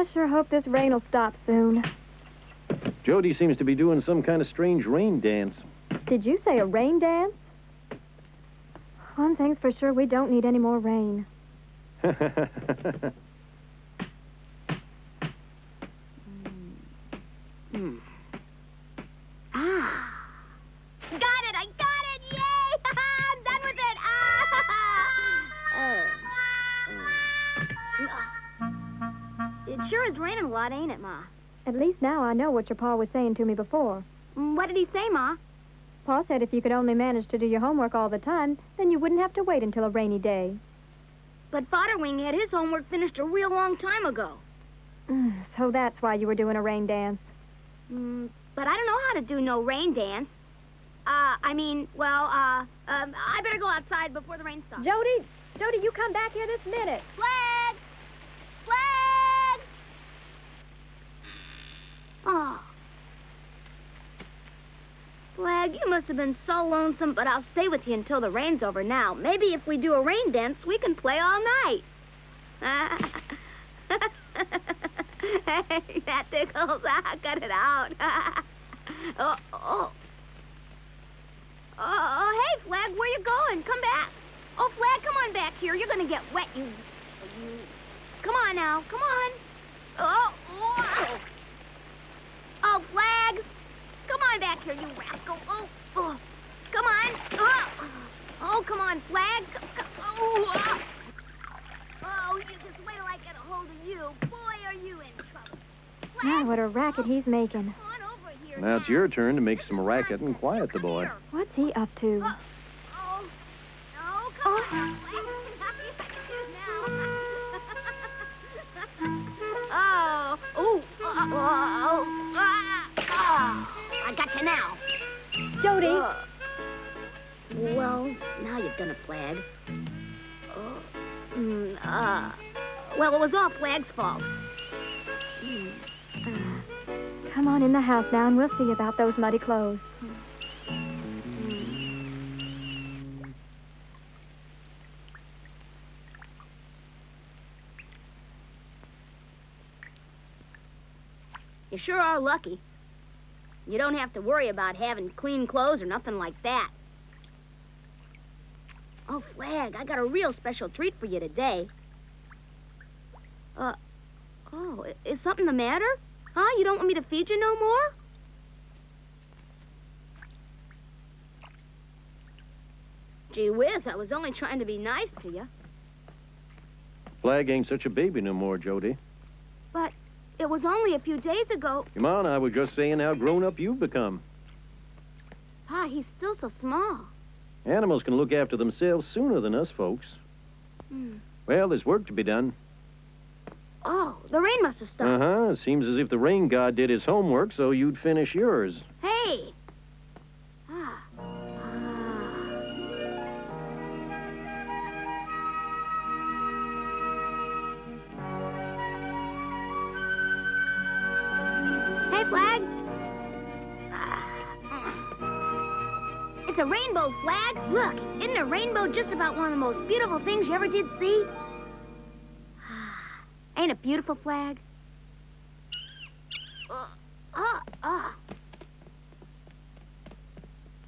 I sure hope this rain will stop soon. Jody seems to be doing some kind of strange rain dance. Did you say a rain dance? One thing's for sure, we don't need any more rain. lot, ain't it, Ma? At least now I know what your pa was saying to me before. Mm, What did he say, Ma? Pa said if you could only manage to do your homework all the time, then you wouldn't have to wait until a rainy day. But Fodderwing had his homework finished a real long time ago. Mm, So that's why you were doing a rain dance. Mm, but I don't know how to do no rain dance. Uh, I mean, well, uh, um, I better go outside before the rain stops. Jody, Jody, you come back here this minute. Flag! Oh. Flag, you must have been so lonesome, but I'll stay with you until the rain's over now. Maybe if we do a rain dance, we can play all night. hey, that tickles. Ah, cut it out. oh, oh. Oh, hey, Flag, where you going? Come back. Oh, Flag, come on back here. You're gonna get wet, you... you... Come on now, come on. Oh. Oh, Flag. Come on back here, you rascal. Oh, oh. Come on. Oh, oh come on, Flag. C- c- Oh, ah. oh, you just wait till I get a hold of you. Boy, are you in trouble. Flag, Now what a racket he's making. come on over here now it's your turn to make some racket and quiet the boy. What's he up to? Oh, oh, no, come on. oh, oh, oh, oh. Now. Jody! Uh, well, now you've done a flag. Oh, mm, uh, well, it was all Flag's fault. Mm, uh, Come on in the house now and we'll see about those muddy clothes. You sure are lucky. You don't have to worry about having clean clothes or nothing like that. Oh, Flag, I got a real special treat for you today. Uh, oh, is something the matter? Huh? You don't want me to feed you no more? Gee whiz, I was only trying to be nice to you. Flag ain't such a baby no more, Jody. But it was only a few days ago. Come on, I was just saying how grown up you've become. Pa, he's still so small. Animals can look after themselves sooner than us folks. Hmm. Well, there's work to be done. Oh, the rain must have stopped. Uh huh. Seems as if the rain god did his homework so you'd finish yours. Hey! A rainbow flag. Look, isn't a rainbow just about one of the most beautiful things you ever did see? Ain't it beautiful, Flag? Uh, ah, ah.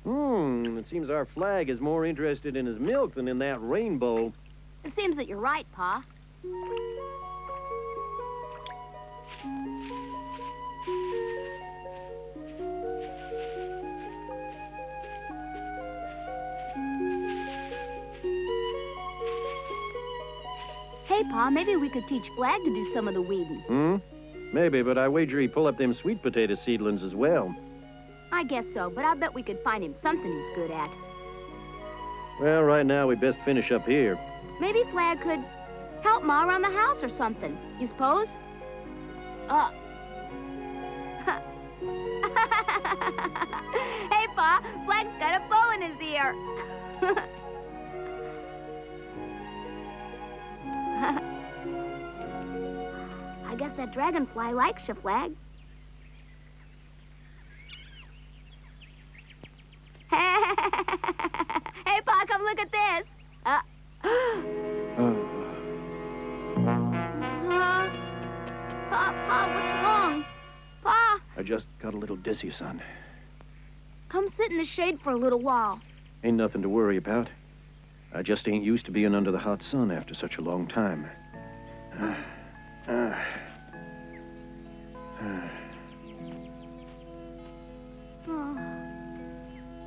Hmm. It seems our flag is more interested in his milk than in that rainbow. It seems that you're right, Pa. Hey, Pa, maybe we could teach Flag to do some of the weeding. Hmm? Maybe, but I wager he pull up them sweet potato seedlings as well. I guess so, but I bet we could find him something he's good at. Well, right now we best finish up here. Maybe Flag could help Ma around the house or something. You suppose? Uh. hey, Pa, Flag's got a bow in his ear. guess that dragonfly likes you, Flag. hey, Pa, come look at this. Uh, Huh? Huh? I just got a little dizzy, son. Come sit in the shade for a little while. Ain't nothing to worry about. I just ain't used to being under the hot sun after such a long time. Ah. Oh.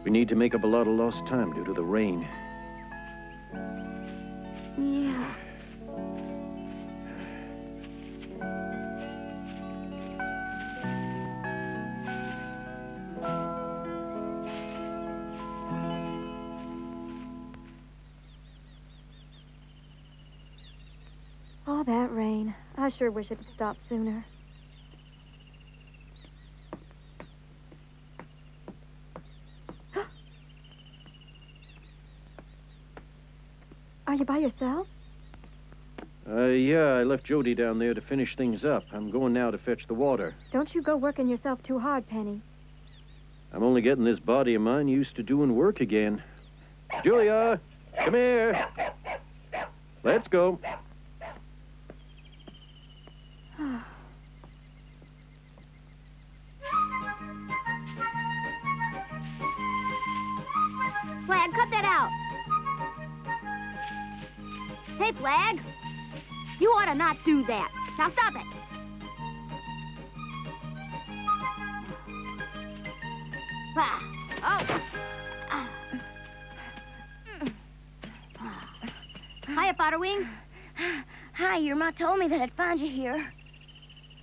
We need to make up a lot of lost time due to the rain. Yeah. All that rain. I sure wish it had stopped sooner. Are you by yourself? Uh, yeah, I left Jody down there to finish things up. I'm going now to fetch the water. Don't you go working yourself too hard, Penny. I'm only getting this body of mine used to doing work again. Julia, come here. Let's go. Flag, cut that out. Hey, Flag. You ought to not do that. Now stop it. Ah. Oh. Ah. Hiya, Fodderwing. Hi, your ma told me that I'd find you here.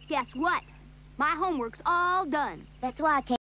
Guess what? My homework's all done. That's why I came.